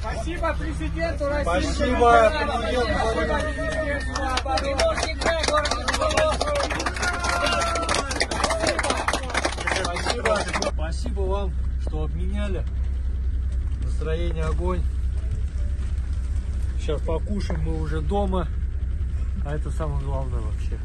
Спасибо президенту России. Спасибо, Спасибо президенту. Спасибо. Спасибо вам, что обменяли. Настроение огонь. Сейчас покушаем, мы уже дома. А это самое главное вообще.